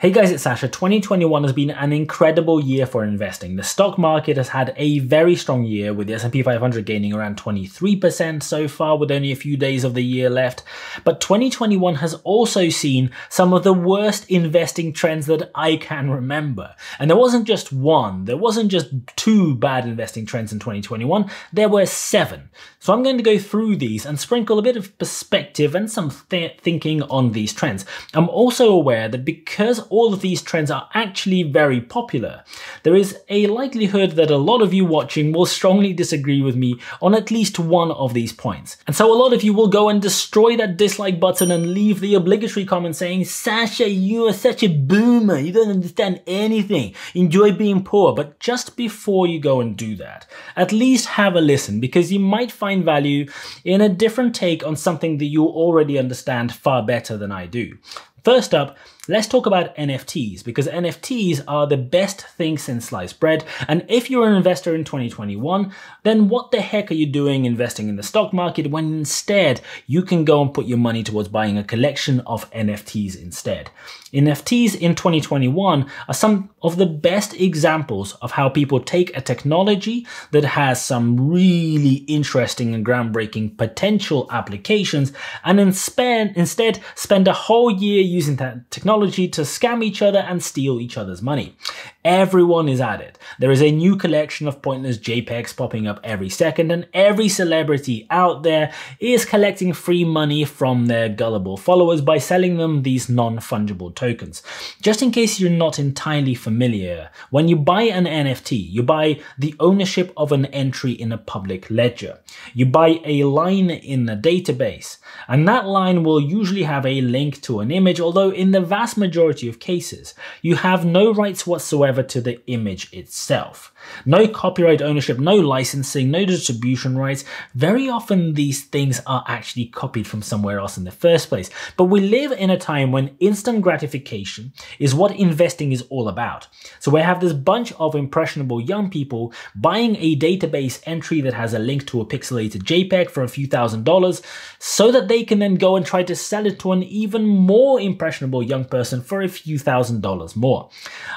Hey guys, it's Sasha. 2021 has been an incredible year for investing. The stock market has had a very strong year with the S&P 500 gaining around 23% so far with only a few days of the year left. But 2021 has also seen some of the worst investing trends that I can remember. And there wasn't just one, there wasn't just two bad investing trends in 2021, there were seven. So I'm going to go through these and sprinkle a bit of perspective and some th thinking on these trends. I'm also aware that because all of these trends are actually very popular, there is a likelihood that a lot of you watching will strongly disagree with me on at least one of these points. And so a lot of you will go and destroy that dislike button and leave the obligatory comment saying, Sasha, you are such a boomer. You don't understand anything. Enjoy being poor. But just before you go and do that, at least have a listen because you might find value in a different take on something that you already understand far better than I do. First up, let's talk about NFTs because NFTs are the best thing since sliced bread. And if you're an investor in 2021, then what the heck are you doing investing in the stock market when instead you can go and put your money towards buying a collection of NFTs instead? NFTs in 2021 are some of the best examples of how people take a technology that has some really interesting and groundbreaking potential applications and instead spend a whole year using that technology to scam each other and steal each other's money. Everyone is at it. There is a new collection of pointless JPEGs popping up every second, and every celebrity out there is collecting free money from their gullible followers by selling them these non-fungible tokens. Just in case you're not entirely familiar, when you buy an NFT, you buy the ownership of an entry in a public ledger. You buy a line in a database, and that line will usually have a link to an image, although in the vast majority of cases, you have no rights whatsoever to the image itself. No copyright ownership, no licensing, no distribution rights. Very often these things are actually copied from somewhere else in the first place. But we live in a time when instant gratification is what investing is all about. So we have this bunch of impressionable young people buying a database entry that has a link to a pixelated JPEG for a few thousand dollars so that they can then go and try to sell it to an even more impressionable young person for a few thousand dollars more.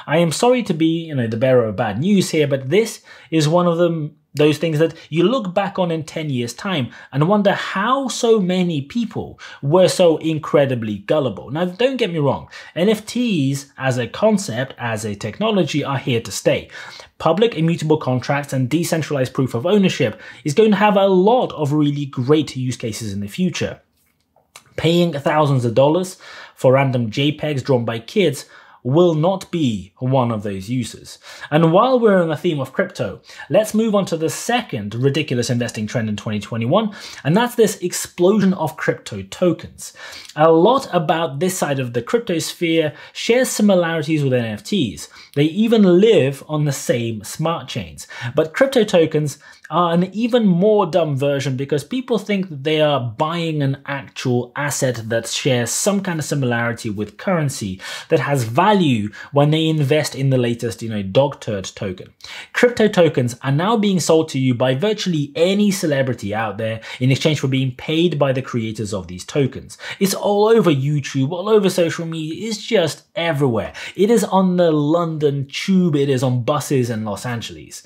I am sorry to be, you know, the bearer of bad news here, but this is one of them those things that you look back on in 10 years time and wonder how so many people were so incredibly gullible. Now don't get me wrong, NFTs as a concept, as a technology are here to stay. Public immutable contracts and decentralized proof of ownership is going to have a lot of really great use cases in the future. Paying thousands of dollars for random JPEGs drawn by kids will not be one of those uses. And while we're on the theme of crypto, let's move on to the second ridiculous investing trend in 2021, and that's this explosion of crypto tokens. A lot about this side of the crypto sphere shares similarities with NFTs. They even live on the same smart chains. But crypto tokens are an even more dumb version because people think that they are buying an actual asset that shares some kind of similarity with currency that has value when they invest in the latest, you know, dog turd token. Crypto tokens are now being sold to you by virtually any celebrity out there in exchange for being paid by the creators of these tokens. It's all over YouTube, all over social media, it's just everywhere. It is on the London tube, it is on buses in Los Angeles.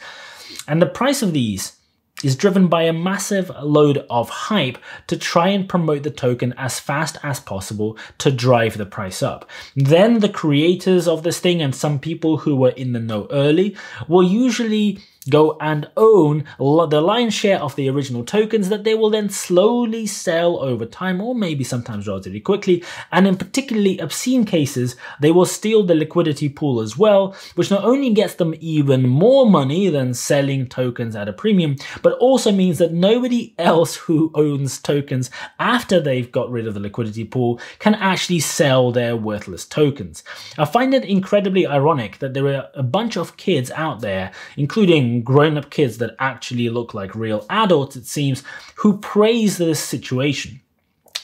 And the price of these is driven by a massive load of hype to try and promote the token as fast as possible to drive the price up. Then the creators of this thing and some people who were in the know early will usually go and own the lion's share of the original tokens that they will then slowly sell over time or maybe sometimes relatively quickly. And in particularly obscene cases, they will steal the liquidity pool as well, which not only gets them even more money than selling tokens at a premium, but also means that nobody else who owns tokens after they've got rid of the liquidity pool can actually sell their worthless tokens. I find it incredibly ironic that there are a bunch of kids out there, including grown up kids that actually look like real adults, it seems, who praise this situation.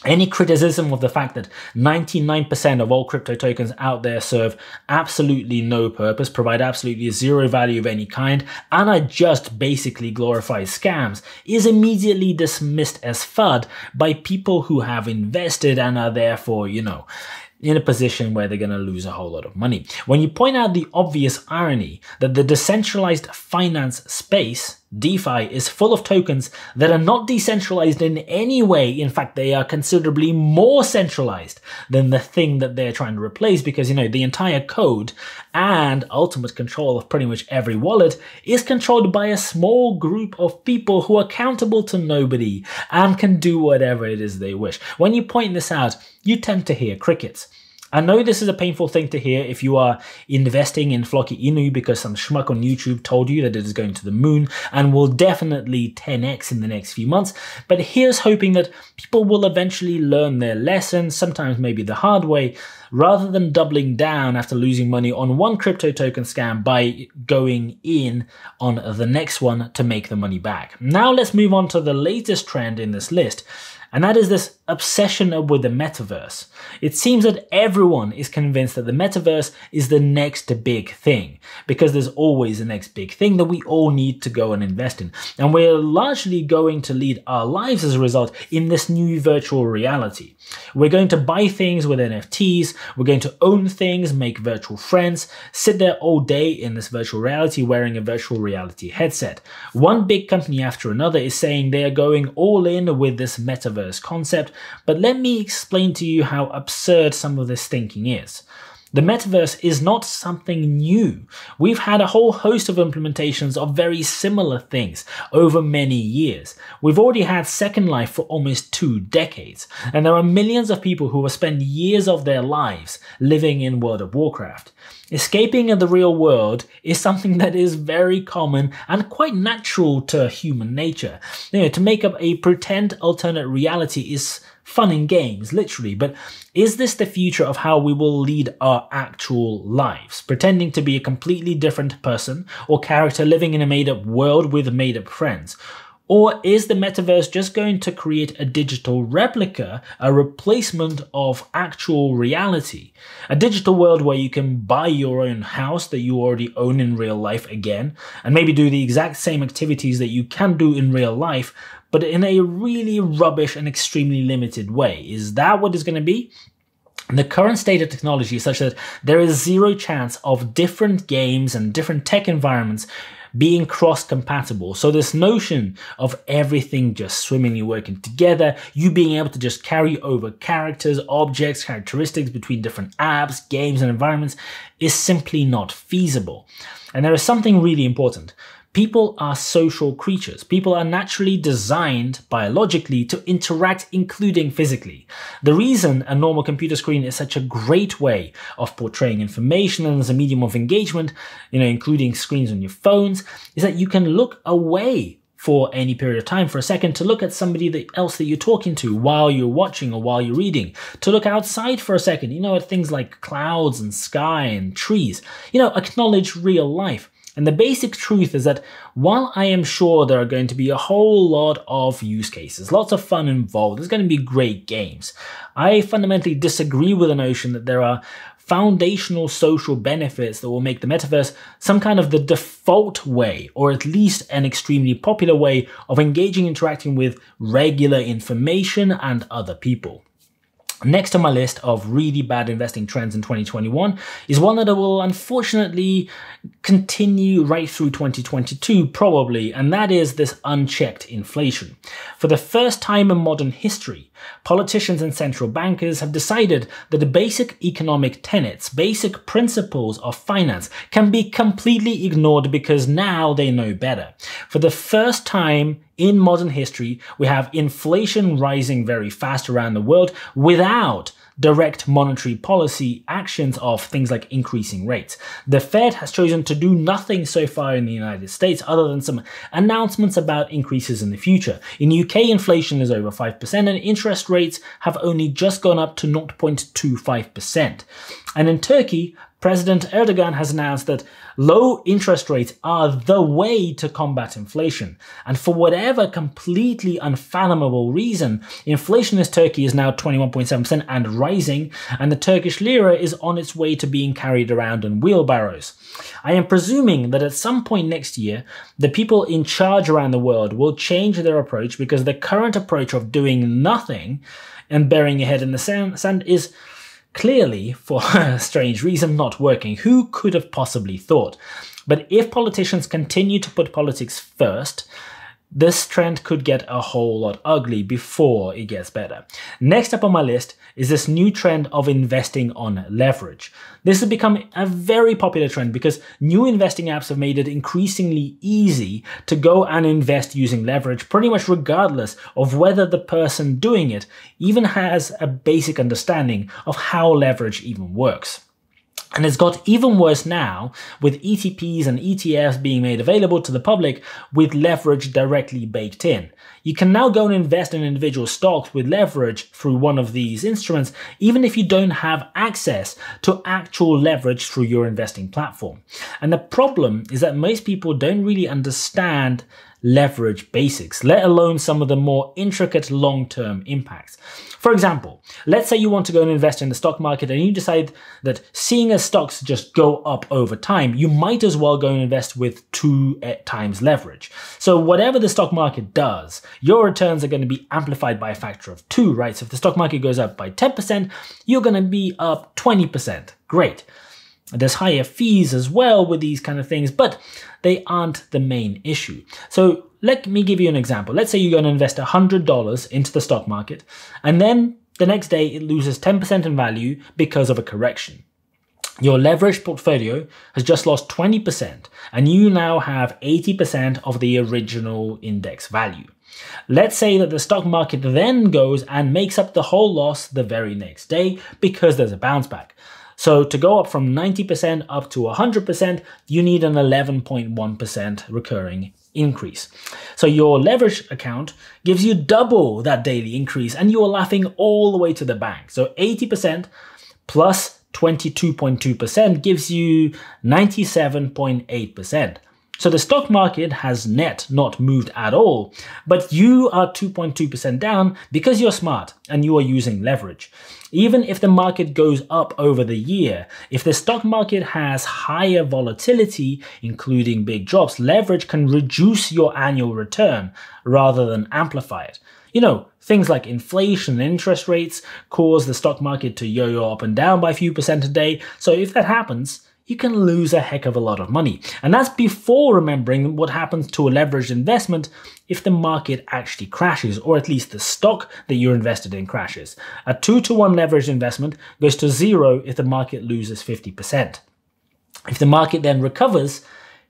Any criticism of the fact that 99% of all crypto tokens out there serve absolutely no purpose, provide absolutely zero value of any kind, and are just basically glorified scams is immediately dismissed as FUD by people who have invested and are therefore, you know, in a position where they're going to lose a whole lot of money. When you point out the obvious irony that the decentralized finance space, DeFi, is full of tokens that are not decentralized in any way. In fact, they are considerably more centralized than the thing that they're trying to replace because, you know, the entire code and ultimate control of pretty much every wallet is controlled by a small group of people who are accountable to nobody and can do whatever it is they wish. When you point this out, you tend to hear crickets. I know this is a painful thing to hear if you are investing in Floki Inu because some schmuck on YouTube told you that it is going to the moon and will definitely 10x in the next few months. But here's hoping that people will eventually learn their lesson, sometimes maybe the hard way, rather than doubling down after losing money on one crypto token scam by going in on the next one to make the money back. Now let's move on to the latest trend in this list and that is this obsession with the metaverse. It seems that everyone is convinced that the metaverse is the next big thing, because there's always the next big thing that we all need to go and invest in. And we're largely going to lead our lives as a result in this new virtual reality. We're going to buy things with NFTs, we're going to own things, make virtual friends, sit there all day in this virtual reality wearing a virtual reality headset. One big company after another is saying they are going all in with this metaverse concept, but let me explain to you how absurd some of this thinking is. The metaverse is not something new. We've had a whole host of implementations of very similar things over many years. We've already had Second Life for almost two decades, and there are millions of people who will spend years of their lives living in World of Warcraft. Escaping in the real world is something that is very common and quite natural to human nature. You know, to make up a pretend alternate reality is fun in games, literally, but is this the future of how we will lead our actual lives? Pretending to be a completely different person or character living in a made up world with made up friends? Or is the metaverse just going to create a digital replica, a replacement of actual reality? A digital world where you can buy your own house that you already own in real life again, and maybe do the exact same activities that you can do in real life, but in a really rubbish and extremely limited way. Is that what is going to be? The current state of technology is such that there is zero chance of different games and different tech environments being cross compatible. So, this notion of everything just swimmingly working together, you being able to just carry over characters, objects, characteristics between different apps, games, and environments is simply not feasible. And there is something really important. People are social creatures. People are naturally designed biologically to interact, including physically. The reason a normal computer screen is such a great way of portraying information and as a medium of engagement, you know, including screens on your phones, is that you can look away for any period of time for a second to look at somebody that else that you're talking to while you're watching or while you're reading to look outside for a second you know at things like clouds and sky and trees you know acknowledge real life and the basic truth is that while I am sure there are going to be a whole lot of use cases, lots of fun involved, there's going to be great games, I fundamentally disagree with the notion that there are foundational social benefits that will make the metaverse some kind of the default way, or at least an extremely popular way of engaging, interacting with regular information and other people. Next on my list of really bad investing trends in 2021 is one that will unfortunately continue right through 2022, probably, and that is this unchecked inflation. For the first time in modern history, politicians and central bankers have decided that the basic economic tenets, basic principles of finance can be completely ignored because now they know better. For the first time in modern history, we have inflation rising very fast around the world without direct monetary policy actions of things like increasing rates. The Fed has chosen to do nothing so far in the United States other than some announcements about increases in the future. In UK, inflation is over 5% and interest rates have only just gone up to 0.25%. And in Turkey, President Erdogan has announced that low interest rates are the way to combat inflation. And for whatever completely unfathomable reason, inflation in Turkey is now 21.7% and rising, and the Turkish lira is on its way to being carried around in wheelbarrows. I am presuming that at some point next year, the people in charge around the world will change their approach because the current approach of doing nothing and burying your head in the sand is clearly, for a strange reason, not working. Who could have possibly thought? But if politicians continue to put politics first, this trend could get a whole lot ugly before it gets better. Next up on my list is this new trend of investing on leverage. This has become a very popular trend because new investing apps have made it increasingly easy to go and invest using leverage, pretty much regardless of whether the person doing it even has a basic understanding of how leverage even works. And it's got even worse now with ETPs and ETFs being made available to the public with leverage directly baked in. You can now go and invest in individual stocks with leverage through one of these instruments, even if you don't have access to actual leverage through your investing platform. And the problem is that most people don't really understand leverage basics, let alone some of the more intricate long-term impacts. For example, let's say you want to go and invest in the stock market and you decide that seeing as stocks just go up over time, you might as well go and invest with two eh, times leverage. So whatever the stock market does, your returns are going to be amplified by a factor of two, right? So if the stock market goes up by 10%, you're going to be up 20%. Great. There's higher fees as well with these kind of things, but they aren't the main issue. So let me give you an example. Let's say you're going to invest $100 into the stock market, and then the next day it loses 10% in value because of a correction. Your leveraged portfolio has just lost 20%, and you now have 80% of the original index value. Let's say that the stock market then goes and makes up the whole loss the very next day because there's a bounce back. So to go up from 90% up to 100%, you need an 11.1% recurring increase. So your leverage account gives you double that daily increase and you're laughing all the way to the bank. So 80% plus 22.2% gives you 97.8%. So the stock market has net not moved at all, but you are 2.2% down because you're smart and you are using leverage. Even if the market goes up over the year, if the stock market has higher volatility, including big drops, leverage can reduce your annual return rather than amplify it. You know, things like inflation and interest rates cause the stock market to yo-yo up and down by a few percent a day. So if that happens, you can lose a heck of a lot of money. And that's before remembering what happens to a leveraged investment if the market actually crashes, or at least the stock that you're invested in crashes. A 2 to 1 leveraged investment goes to zero if the market loses 50%. If the market then recovers,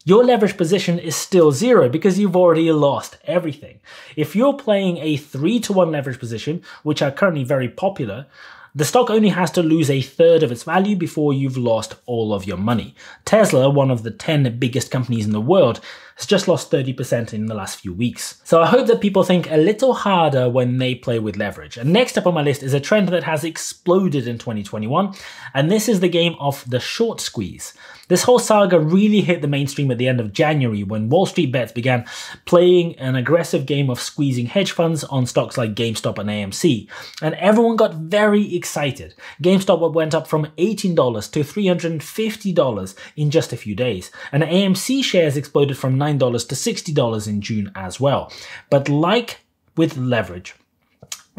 your leverage position is still zero because you've already lost everything. If you're playing a 3 to 1 leverage position, which are currently very popular, the stock only has to lose a third of its value before you've lost all of your money. Tesla, one of the 10 biggest companies in the world, has just lost 30% in the last few weeks. So I hope that people think a little harder when they play with leverage. And next up on my list is a trend that has exploded in 2021, and this is the game of the short squeeze. This whole saga really hit the mainstream at the end of January when Wall Street Bets began playing an aggressive game of squeezing hedge funds on stocks like GameStop and AMC. And everyone got very excited. GameStop went up from $18 to $350 in just a few days. And AMC shares exploded from $9 to $60 in June as well. But like with leverage,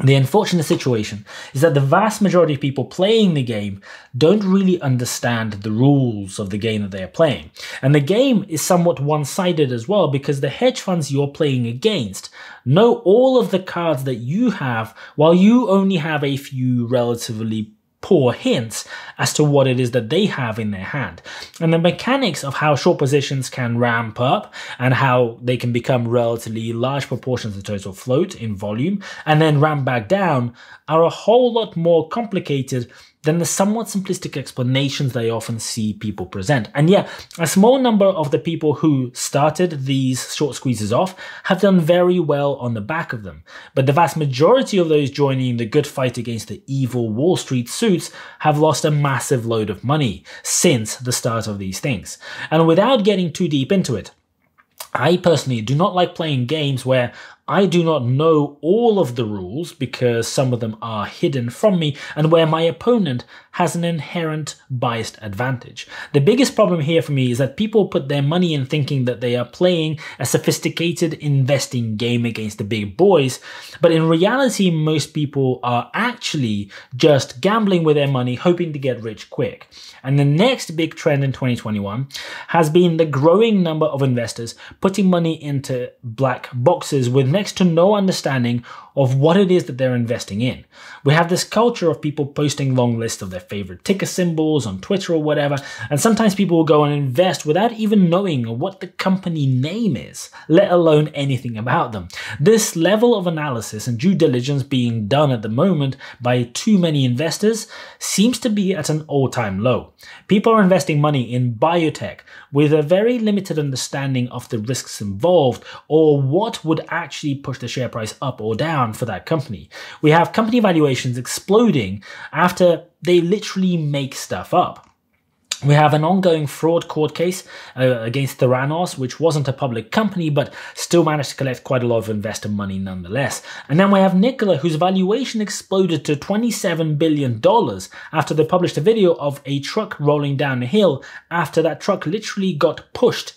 the unfortunate situation is that the vast majority of people playing the game don't really understand the rules of the game that they are playing. And the game is somewhat one-sided as well because the hedge funds you're playing against know all of the cards that you have while you only have a few relatively poor hints as to what it is that they have in their hand. And the mechanics of how short positions can ramp up and how they can become relatively large proportions of the total float in volume and then ramp back down are a whole lot more complicated than the somewhat simplistic explanations I often see people present. And yeah, a small number of the people who started these short squeezes off have done very well on the back of them. But the vast majority of those joining the good fight against the evil Wall Street suits have lost a massive load of money since the start of these things. And without getting too deep into it, I personally do not like playing games where I do not know all of the rules because some of them are hidden from me and where my opponent has an inherent biased advantage. The biggest problem here for me is that people put their money in thinking that they are playing a sophisticated investing game against the big boys, but in reality, most people are actually just gambling with their money, hoping to get rich quick. And the next big trend in 2021 has been the growing number of investors putting money into black boxes with next to no understanding of what it is that they're investing in. We have this culture of people posting long lists of their favorite ticker symbols on Twitter or whatever, and sometimes people will go and invest without even knowing what the company name is, let alone anything about them. This level of analysis and due diligence being done at the moment by too many investors seems to be at an all-time low. People are investing money in biotech with a very limited understanding of the risks involved or what would actually push the share price up or down down for that company. We have company valuations exploding after they literally make stuff up. We have an ongoing fraud court case uh, against Theranos, which wasn't a public company, but still managed to collect quite a lot of investor money nonetheless. And then we have Nikola, whose valuation exploded to $27 billion after they published a video of a truck rolling down a hill after that truck literally got pushed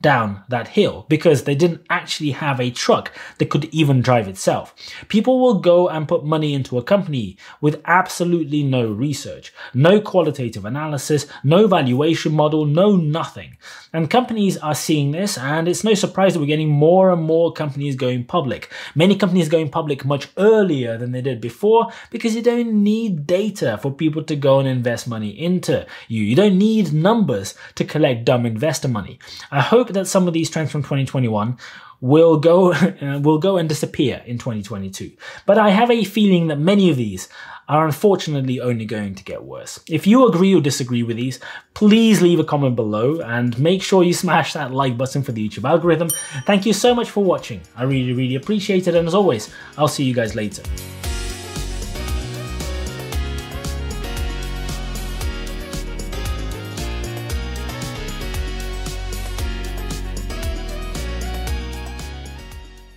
down that hill because they didn't actually have a truck that could even drive itself. People will go and put money into a company with absolutely no research, no qualitative analysis, no valuation model, no nothing. And companies are seeing this and it's no surprise that we're getting more and more companies going public. Many companies going public much earlier than they did before because you don't need data for people to go and invest money into you. You don't need numbers to collect dumb investor money. I hope hope that some of these trends from 2021 will go uh, will go and disappear in 2022. But I have a feeling that many of these are unfortunately only going to get worse. If you agree or disagree with these, please leave a comment below and make sure you smash that like button for the YouTube algorithm. Thank you so much for watching. I really, really appreciate it. And as always, I'll see you guys later.